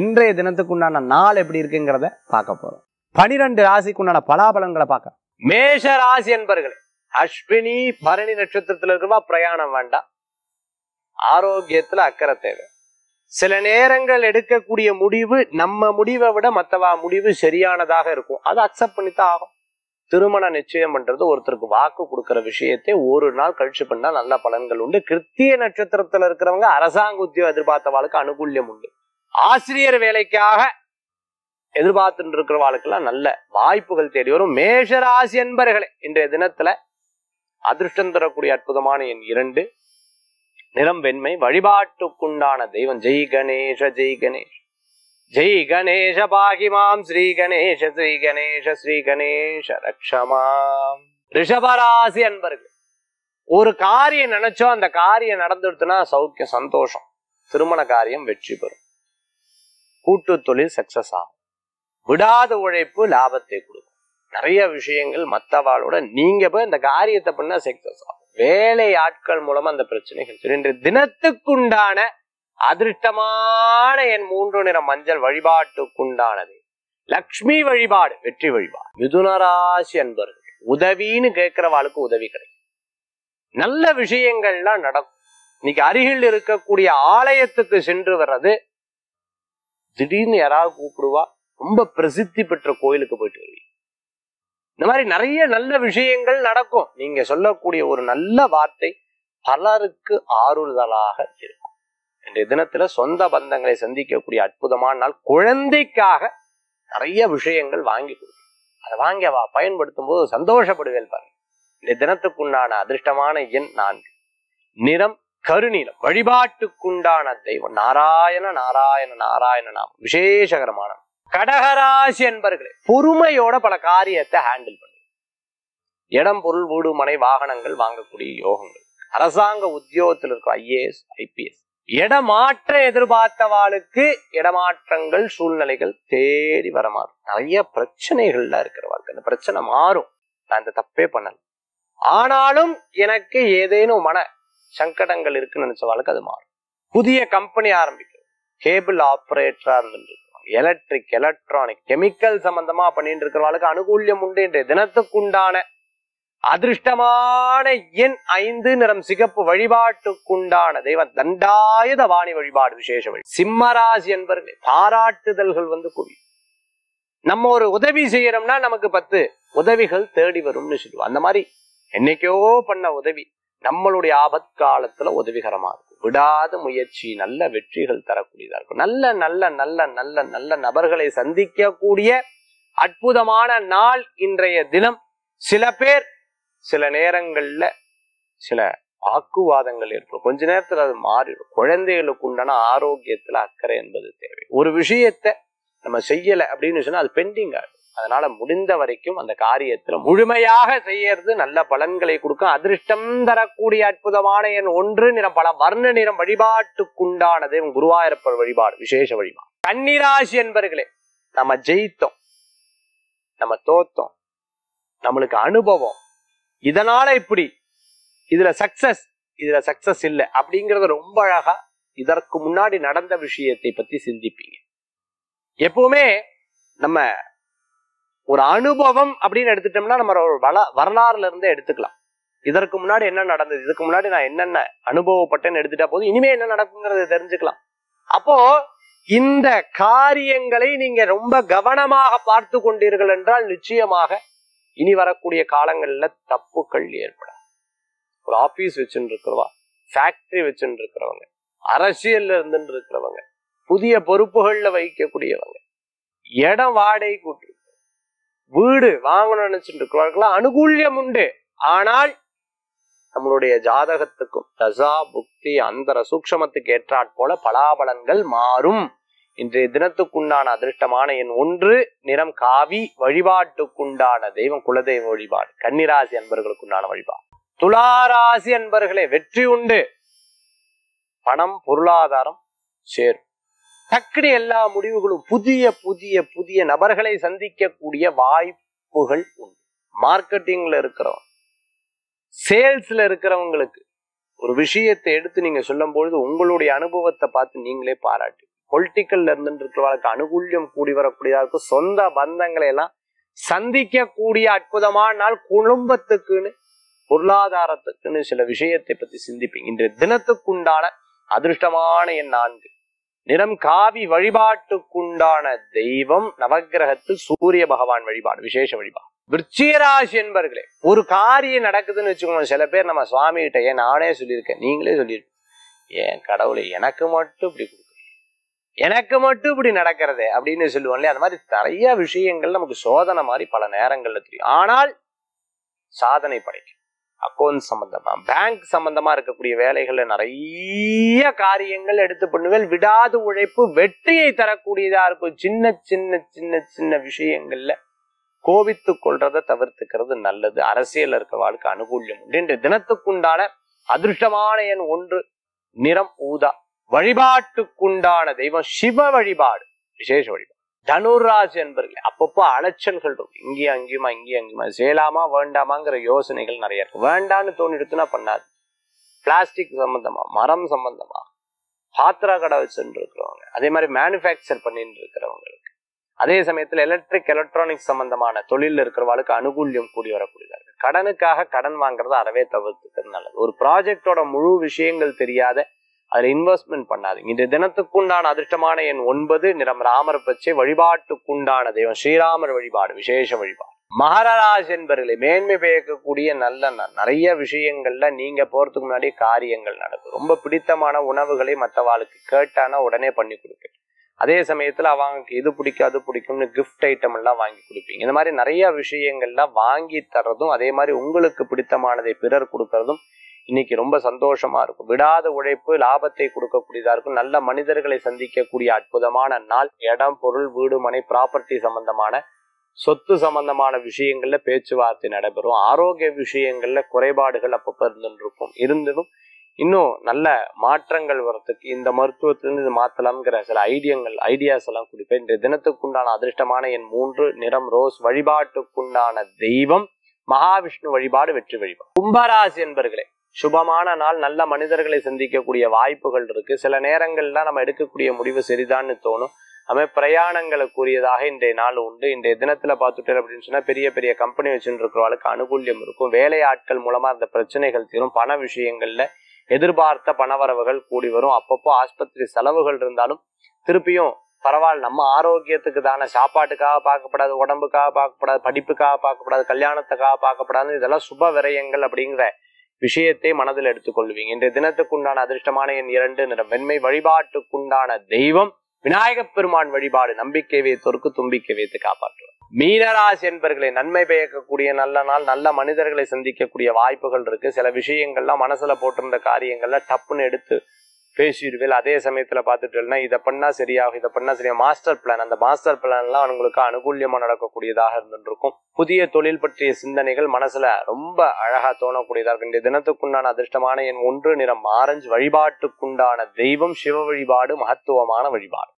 இன்றைய தினத்துக்கு உண்டான நாள் எப்படி இருக்குங்கிறத பார்க்க போறோம். பனிரெண்டு ராசிக்கு உண்டான பலாபலங்களை பார்க்க மேஷ ராசி என்பர்களே அஸ்வினி பரணி நட்சத்திரத்துல இருக்கிறவா பிரயாணம் வேண்டாம். ஆரோக்கியத்துல அக்கறை தேவை. சில நேரங்கள் எடுக்கக்கூடிய முடிவு நம்ம முடிவை விட மத்தவா முடிவு சரியானதாக இருக்கும். அதை அக்செப்ட் பண்ணித்தான் ஆகும் திருமண நிச்சயம் பண்றது ஒருத்தருக்கு வாக்கு கொடுக்கிற விஷயத்தை ஒரு நாள் கழிச்சு பண்ணா நல்ல பலன்கள் உண்டு. கிருத்திய நட்சத்திரத்துல இருக்கிறவங்க அரசாங்க உத்தியோகம் எதிர்பார்த்தவாளுக்கு அனுகூல்யம் உண்டு. ஆசிரியர் வேலைக்காக எதிர்பார்த்துட்டு இருக்கிறவாளுக்கெல்லாம் நல்ல வாய்ப்புகள் தேடி வரும். மேஷராசி என்பர்களே இன்றைய தினத்துல அதிர்ஷ்டம் தரக்கூடிய அற்புதமான என் இரண்டு. நிறம் வெண்மை வழிபாட்டுக்குண்டான தெய்வம். ஜெய் கணேஷ ஜெய் கணேஷ். ஜெய் கணேஷ பாகிமாம் ஸ்ரீ கணேஷ ஸ்ரீ கணேஷ ஸ்ரீ கணேஷ ரக்ஷமாம் ரிஷபராசி அன்பர்கள் ஒரு காரியம் நினைச்சோம். அந்த காரியம் நடந்துடுத்துனா சௌக்கியம் சந்தோஷம். திருமண காரியம் வெற்றி பெறும். கூட்டு தொழில் சக்சஸ் ஆகும். விடாத உழைப்பு லாபத்தை கொடுக்கும். நிறைய விஷயங்கள் மத்தவாளோட நீங்க போய் இந்த காரியத்தை பண்ணா சக்சஸ் ஆகும். வேலை ஆட்கள் மூலமா அந்த பிரச்சனைகள் இன்று தினத்துக்குண்டான அதிர்ஷ்டமான என் மூன்று நிற மஞ்சள் வழிபாட்டுக்குண்டானது. லக்ஷ்மி வழிபாடு வெற்றி வழிபாடு. மிதுனராசி அன்பர்கள் உதவின்னு கேட்கிறவாளுக்கு உதவி கிடைக்கும். நல்ல விஷயங்கள்லாம் நடக்கும். இன்னைக்கு அருகில் இருக்கக்கூடிய ஆலயத்துக்கு சென்று வர்றது திடீர்னு யாராவது கூப்பிடுவா ரொம்ப பிரசித்தி பெற்ற கோயிலுக்கு போயிட்டு வருவீங்க இந்த மாதிரி நிறைய நல்ல விஷயங்கள் நடக்கும். நீங்க சொல்லக்கூடிய ஒரு நல்ல வார்த்தை பலருக்கு ஆறுதலாக இருக்கும். இன்றைய தினத்துல சொந்த பந்தங்களை சந்திக்கக்கூடிய அற்புதமான நாள். குழந்தைக்காக நிறைய விஷயங்கள் வாங்கி கொடுக்கும் அதை வாங்கி அவ பயன்படுத்தும் போது சந்தோஷப்படுவேன் பாருங்க. இந்த தினத்துக்குண்டான அதிர்ஷ்டமான எண் நான்கு. நிறம் கருநீலம் வழிபாட்டுக்குண்டான தெய்வம். நாராயண நாராயண நாராயண நாமம். விசேஷகரமான கடகராசி என்பர்களே பொறுமையோட பல காரியத்தை ஹேண்டில் பண்ணு. இடம் பொருள் வீடு மனை வாகனங்கள் வாங்கக்கூடிய யோகங்கள். அரசாங்க உத்தியோகத்தில் இருக்க ஐஏஎஸ் ஐபிஎஸ் இடமாற்ற எதிர்பார்த்தவாளுக்கு இடமாற்றங்கள் சூழ்நிலைகள் தேடி வரமாறும். நிறைய பிரச்சனைகள்ல இருக்கிறவாளுக்கு அந்த பிரச்சனை மாறும். நான் இந்த தப்பே பண்ணல. ஆனாலும் எனக்கு ஏதேனும் மன சங்கடங்கள் இருக்குன்னு நினைச்சவாளுக்கு அது மாறும். புதிய கம்பெனி ஆரம்பிக்கிறது. கேபிள் ஆப்ரேட்டரா இருந்துட்டு எலக்ட்ரிக் எலக்ட்ரானிக் கெமிக்கல் சம்பந்தமா பண்ணிட்டு இருக்கிறவாளுக்கு அனுகூல்யம் உண்டு என்ற தினத்துக்குண்டான அதிர்ஷ்டமான எண் ஐந்து நிறம் சிகப்பு வழிபாட்டுக்குண்டான தெய்வம். தண்டாயுத வாணி வழிபாடு விசேஷ வழி. சிம்மராசி என்பர்களே பாராட்டுதல்கள் வந்து குவி நம்ம ஒரு உதவி செய்யறோம்னா நமக்கு பத்து உதவிகள் தேடி வரும்னு சொல்லுவோம். அந்த மாதிரி என்னைக்கோ பண்ண உதவி. நம்மளுடைய ஆபத் காலத்துல உதவிகரமா இருக்கும். விடாத முயற்சி நல்ல வெற்றிகள் தரக்கூடியதா இருக்கும். நல்ல நல்ல நல்ல நல்ல நல்ல நபர்களை சந்திக்கக்கூடிய அற்புதமான நாள் இன்றைய தினம். சில பேர் சில நேரங்கள்ல சில வாக்குவாதங்கள் ஏற்படும். கொஞ்ச நேரத்துல அது மாறிடும். குழந்தைகளுக்கு உண்டான ஆரோக்கியத்துல அக்கறை என்பது தேவை. ஒரு விஷயத்த நம்ம செய்யல அப்படின்னு சொன்னா அது பெண்டிங் ஆகும் அதனால முடிந்த வரைக்கும் அந்த காரியத்துல முழுமையாக செய்யறது நல்ல பலன்களை கொடுக்கும். அதிர்ஷ்டம் தரக்கூடிய அற்புதமான என் ஒன்று நிறம் பல வர்ண நிறம் வழிபாட்டுக்குண்டானது. குருவாயிரப்பர் வழிபாடு விசேஷ வழிபாடு. கன்னிராசி என்பர்களே நம்ம ஜெயித்தோம். நம்ம தோத்தோம். நம்மளுக்கு அனுபவம். இதனால இப்படி இதுல சக்சஸ் இதுல சக்சஸ் இல்லை அப்படிங்கறத ரொம்ப அழகா இதற்கு முன்னாடி நடந்த விஷயத்தை பத்தி சிந்திப்பீங்க. எப்பவுமே நம்ம ஒரு அனுபவம் அப்படின்னு எடுத்துட்டோம்னா நம்ம ஒரு வள வரலாறுல இருந்தே எடுத்துக்கலாம். இதற்கு முன்னாடி என்ன நடந்தது? இதுக்கு முன்னாடி நான் என்னென்ன அனுபவப்பட்டேன்னு எடுத்துட்டா போதும். இனிமே என்ன நடக்குங்கிறத தெரிஞ்சுக்கலாம். அப்போ இந்த காரியங்களை நீங்க ரொம்ப கவனமாக பார்த்து கொண்டீர்கள் என்றால் நிச்சயமாக இனி வரக்கூடிய காலங்கள்ல தப்புக்கள் ஏற்படும். ஒரு ஆபீஸ் வச்சுட்டு இருக்கிறவா ஃபேக்டரி வச்சுட்டு இருக்கிறவங்க அரசியல்ல இருந்துட்டு இருக்கிறவங்க புதிய பொறுப்புகள்ல வைக்கக்கூடியவங்க இடம் வாடகை கூட்டு வீடு வாங்கணும்னு நினைச்சிட்டு இருக்கிறவர்களுக்கு அனுகூல்யம் உண்டு. ஆனால் நம்மளுடைய ஜாதகத்துக்கும் தசா புக்தி அந்தர சூக்ஷமத்துக்கு ஏற்றாற் போல பலாபலன்கள் மாறும். இன்றைய தினத்துக்குண்டான அதிர்ஷ்டமான என் ஒன்று நிறம் காவி வழிபாட்டுக்குண்டான தெய்வம் குலதெய்வ வழிபாடு. கன்னிராசி அன்பர்களுக்குண்டான வழிபாடு. துளாராசி அன்பர்களே வெற்றி உண்டு. பணம் பொருளாதாரம் சேரும். டக்குனு எல்லா முடிவுகளும் புதிய புதிய புதிய நபர்களை சந்திக்கக்கூடிய வாய்ப்புகள் உண்டு. மார்க்கெட்டிங்ல இருக்கிறவங்க சேல்ஸ்ல இருக்கிறவங்களுக்கு ஒரு விஷயத்தை எடுத்து நீங்க சொல்லும் பொழுது உங்களுடைய அனுபவத்தை பார்த்து நீங்களே பாராட்டு. பொலிட்டிக்கல்ல இருந்து இருக்கிறவர்களுக்கு அனுகூல்யம் கூடி வரக்கூடியதா இருக்கும். சொந்த பந்தங்களை எல்லாம் சந்திக்கக்கூடிய அற்புதமான நாள் குடும்பத்துக்குன்னு பொருளாதாரத்துக்குன்னு சில விஷயத்தை பத்தி சிந்திப்பீங்க. இன்றைய தினத்துக்குண்டான அதிர்ஷ்டமான எண் நான்கு நிறம் காவி வழிபாட்டுக்குண்டான தெய்வம் நவகிரகத்து சூரிய பகவான் வழிபாடு விசேஷ வழிபாடு. விருச்சிகராசி என்பர்களே ஒரு காரியம் நடக்குதுன்னு வச்சுக்கோங்க. சில பேர் நம்ம சுவாமிகிட்ட ஏன் நானே சொல்லியிருக்கேன்? நீங்களே சொல்லியிருக்கேன் ஏன் கடவுளை எனக்கு மட்டும் இப்படி கொடுக்குறீங்க. எனக்கு மட்டும் இப்படி நடக்கிறதே அப்படின்னு சொல்லுவோம்ல அந்த மாதிரி நிறைய விஷயங்கள் நமக்கு சோதனை மாதிரி பல நேரங்கள்ல தெரியும். ஆனால் சாதனை படைக்கும். அக்கௌண்ட் சம்பந்தமா பேங்க் சம்பந்தமா இருக்கக்கூடிய வேலைகள்ல நிறைய காரியங்கள் எடுத்து பண்ணுவேன். விடாது உழைப்பு வெற்றியை தரக்கூடியதா இருக்கும். சின்ன சின்ன சின்ன சின்ன விஷயங்கள்ல கோபித்து கொள்றதை தவிர்த்துக்கிறது நல்லது. அரசியல் இருக்க வாழ்க்கை அனுகூல்யம் உண்டு. இன்று தினத்துக்குண்டான அதிர்ஷ்டமான என் ஒன்று நிறம் ஊதா. வழிபாட்டுக்குண்டான தெய்வம் சிவ வழிபாடு. விசேஷ வழிபாடு. தனுராஜ் என்பர்கள் அப்பப்போ அலைச்சல்கள் இருக்கும் இங்கேயும் அங்கேயுமா இங்கேயும் அங்கேயுமா செய்யலாமா வேண்டாமாங்கிற யோசனைகள் நிறைய இருக்கு வேண்டான்னு தோணிடுத்துன்னா பண்ணாது. பிளாஸ்டிக் சம்பந்தமா மரம் சம்பந்தமா பாத்திரா கடை வச்சுட்டு இருக்கிறவங்க அதே மாதிரி மேனுஃபேக்சர் பண்ணிட்டு இருக்கிறவங்களுக்கு அதே சமயத்துல எலக்ட்ரிக் எலக்ட்ரானிக்ஸ் சம்பந்தமான தொழிலில் இருக்கிறவங்களுக்கு அனுகூல்யம் கூடி வரக்கூடியதா இருக்கு. கடனுக்காக கடன் வாங்குறத அறவே தவிர்த்துக்கிறது நல்லது. ஒரு ப்ராஜெக்டோட முழு விஷயங்கள் தெரியாத அதுல இன்வெஸ்ட்மெண்ட் பண்ணாதீங்க இந்த தினத்துக்குண்டான அதிர்ஷ்டமான எண் ஒன்பது நிறம் ராமர் பச்சை வழிபாட்டுக்குண்டான தெய்வம் ஸ்ரீராமர் வழிபாடு விசேஷ வழிபாடு. மகராஜ் என்பவர்களை மேன்மை பெய்யக்கூடிய நல்ல நிறைய விஷயங்கள்ல நீங்க போறதுக்கு முன்னாடி காரியங்கள் நடக்கும். ரொம்ப பிடித்தமான உணவுகளை மற்றவாளுக்கு கேட்டானா உடனே பண்ணி கொடுப்பீங்க அதே சமயத்துல அவங்களுக்கு இது பிடிக்கும் அது பிடிக்கும்னு கிஃப்ட் ஐட்டம் எல்லாம் வாங்கி கொடுப்பீங்க. இந்த மாதிரி நிறைய விஷயங்கள்லாம் வாங்கி தர்றதும் அதே மாதிரி உங்களுக்கு பிடித்தமானதை பிறர் கொடுக்கறதும் இன்னைக்கு ரொம்ப சந்தோஷமா இருக்கும். விடாத உழைப்பு லாபத்தை கொடுக்கக்கூடியதா இருக்கும். நல்ல மனிதர்களை சந்திக்கக்கூடிய அற்புதமான நாள். இடம் பொருள் வீடு மனை ப்ராப்பர்ட்டி சம்பந்தமான சொத்து சம்பந்தமான விஷயங்கள்ல பேச்சுவார்த்தை நடைபெறும். ஆரோக்கிய விஷயங்கள்ல குறைபாடுகள் அப்பப்ப இருந்துட்டு இருக்கும் இருந்ததும் இன்னும் நல்ல மாற்றங்கள் வர்றதுக்கு இந்த மருத்துவத்திலிருந்து இது மாத்தலாம்ங்கிற சில ஐடியங்கள் ஐடியாஸ் எல்லாம் கொடுப்பேன். இந்த தினத்துக்குண்டான அதிர்ஷ்டமான என் மூன்று நிறம் ரோஸ் வழிபாட்டுக்குண்டான தெய்வம் மகாவிஷ்ணு வழிபாடு வெற்றி வழிபாடு. கும்பராசி என்பர்களே சுபமான நாள் நல்ல மனிதர்களை சந்திக்கக்கூடிய வாய்ப்புகள் இருக்கு. சில நேரங்கள்ல நம்ம எடுக்கக்கூடிய முடிவு சரிதான்னு தோணும். அதுமாதிரி பிரயாணங்களுக்குரியதாக இன்றைய நாள் உண்டு. இன்றைய தினத்துல பார்த்துட்டு அப்படின்னு சொன்னா பெரிய பெரிய கம்பெனி வச்சுட்டு இருக்கிறவளுக்கு அனுகூல்யம் இருக்கும். வேலை ஆட்கள் மூலமா அந்த பிரச்சனைகள் தீரும். பண விஷயங்கள்ல எதிர்பார்த்த பணவரவுகள் கூடி வரும். அப்பப்போ ஆஸ்பத்திரி செலவுகள் இருந்தாலும் திருப்பியும் பரவாயில்ல நம்ம ஆரோக்கியத்துக்கு தானே. சாப்பாட்டுக்காக பார்க்கப்படாது உடம்புக்காக பார்க்கப்படாது படிப்புக்காக பார்க்கப்படாது கல்யாணத்துக்காக பார்க்கப்படாது இதெல்லாம் சுப விரயங்கள் அப்படிங்கிற விஷயத்தை மனதில் எடுத்துக்கொள்வீங்க. இன்றைய தினத்துக்குண்டான அதிர்ஷ்டமான என் இரண்டு நிறம் வெண்மை வழிபாட்டுக்குண்டான தெய்வம் விநாயகப் பெருமான் வழிபாடு நம்பிக்கை வைத்தோருக்கு தும்பிக்கை வைத்து காப்பாற்றுவார். மீனராசி என்பர்களை நன்மை பயக்கக்கூடிய நல்ல நாள் நல்ல மனிதர்களை சந்திக்கக்கூடிய வாய்ப்புகள் இருக்கு. சில விஷயங்கள்லாம் மனசுல போட்டிருந்த காரியங்கள்ல டப்புன்னு எடுத்து பேசிடுவேல் அதே சமயத்துல பார்த்துட்டேன்னா இதை பண்ணா சரியாகும் இதை பண்ணா சரியா மாஸ்டர் பிளான் அந்த மாஸ்டர் பிளான் எல்லாம் அவங்களுக்கு அனுகூல்யமா நடக்கக்கூடியதாக இருந்துருக்கும். புதிய தொழில் பற்றிய சிந்தனைகள் மனசுல ரொம்ப அழகா தோணக்கூடியதாக இருக்கும். இந்த தினத்துக்குண்டான அதிர்ஷ்டமான என் ஒன்று நிறம் ஆரஞ்சு வழிபாட்டுக்குண்டான தெய்வம் சிவ வழிபாடு மகத்துவமான வழிபாடு.